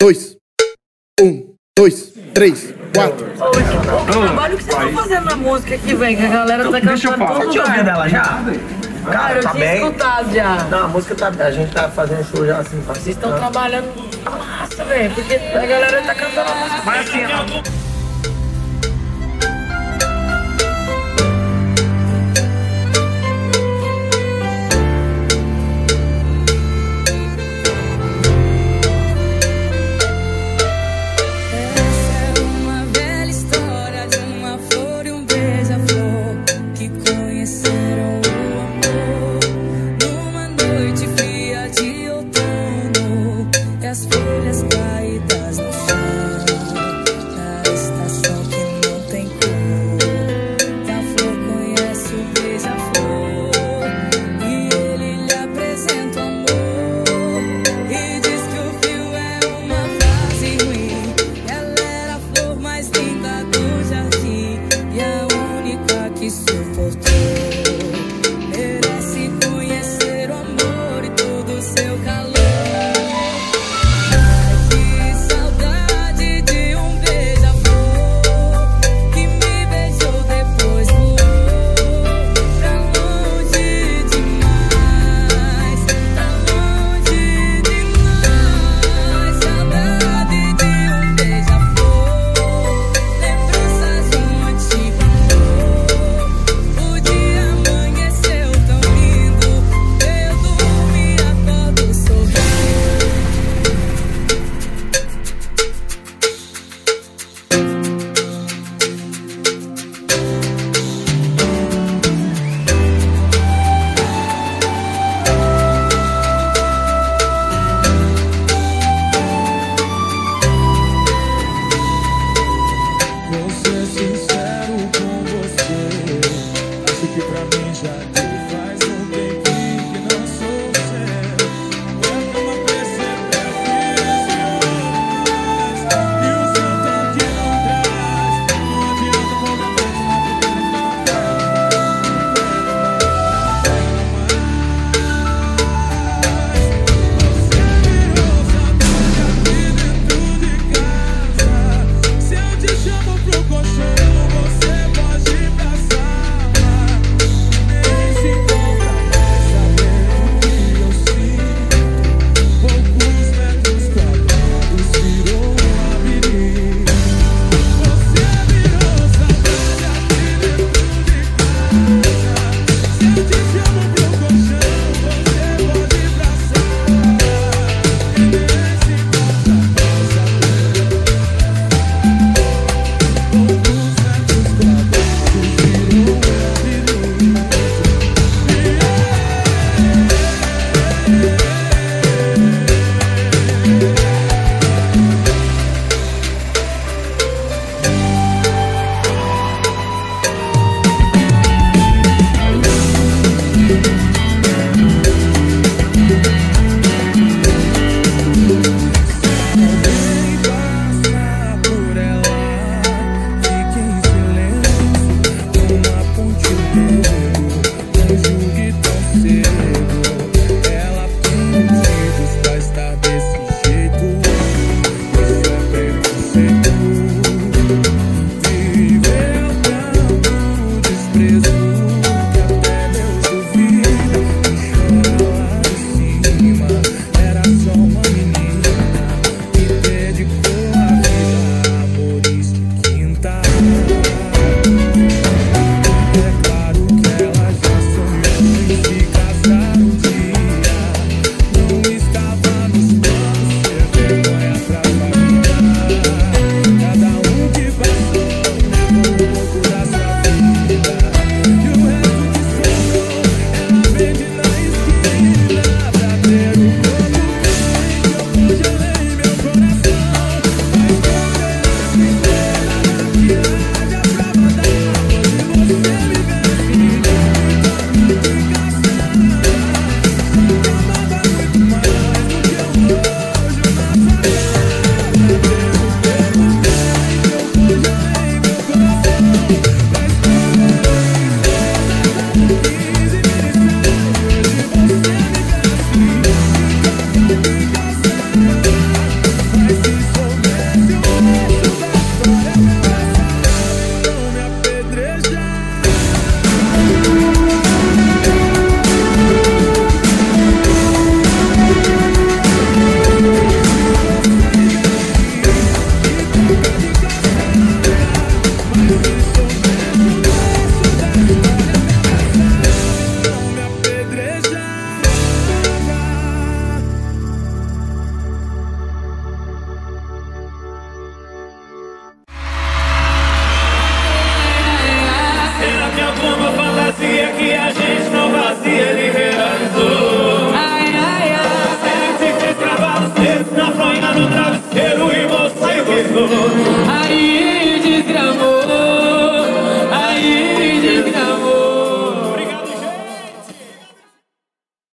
dois. Um, dois, três, quatro. O trabalho que vocês estão fazendo na música aqui, velho, que a galera tá Deixa eu cantando falar. todo Tinha ouvido lugar. ela já? Cara, Cara, eu tá tinha bem. escutado já. Não, a música tá. A gente tá fazendo show já assim, Vocês estão trabalhando massa, velho, porque a galera tá cantando a música. Mas assim, quiso mostrar. no travesseiro e você o